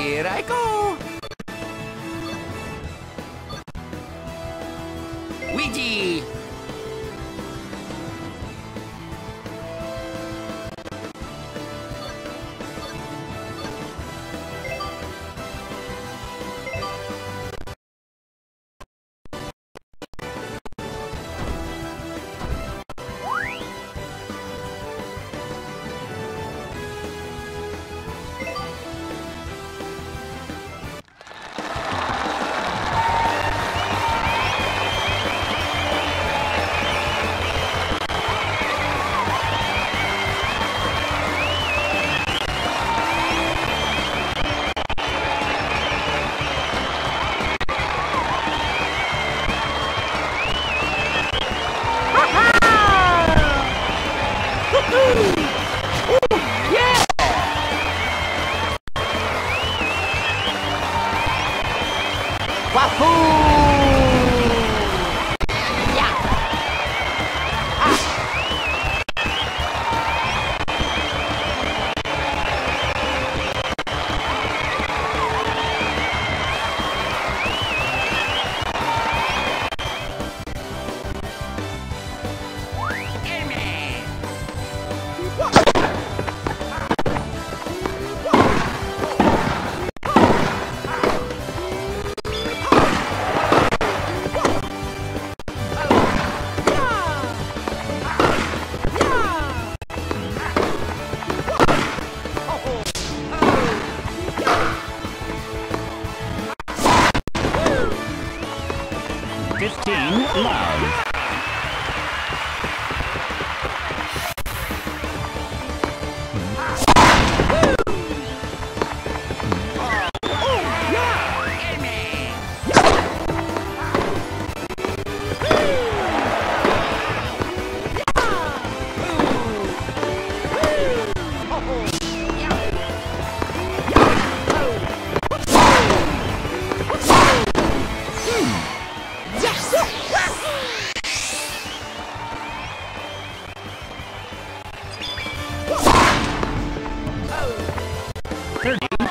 Here I go. Fifteen love.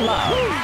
Love.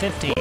50.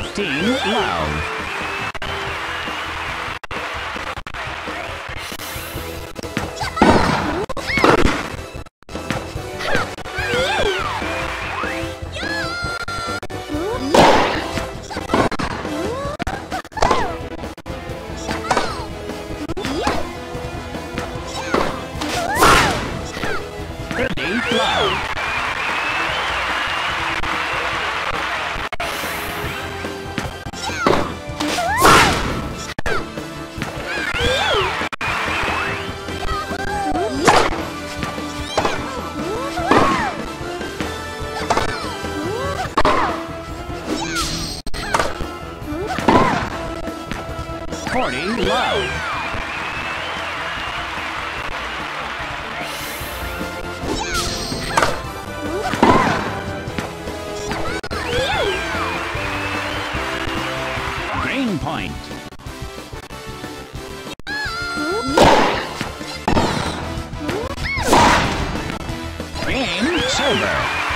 15 Loud. Forty. Love. Green point. Game. Silver.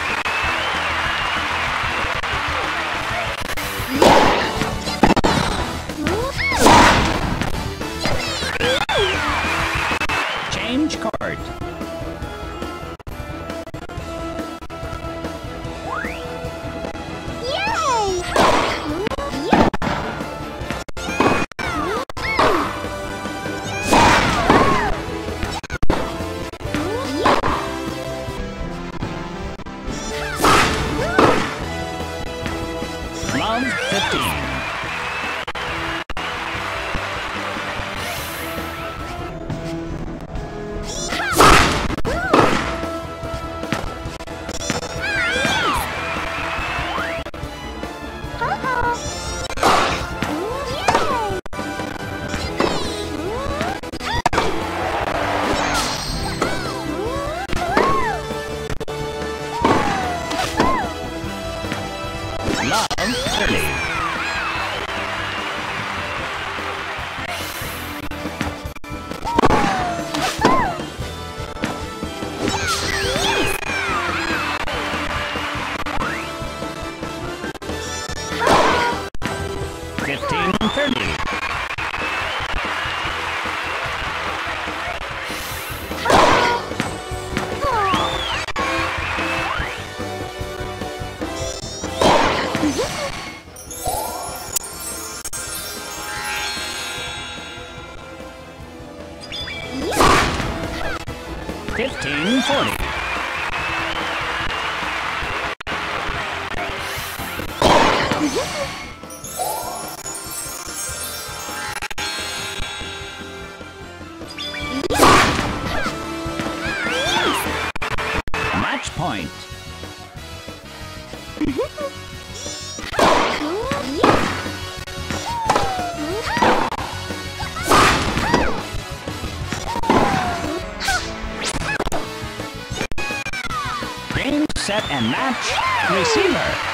Fifteen forty. Match point. And match. Receiver.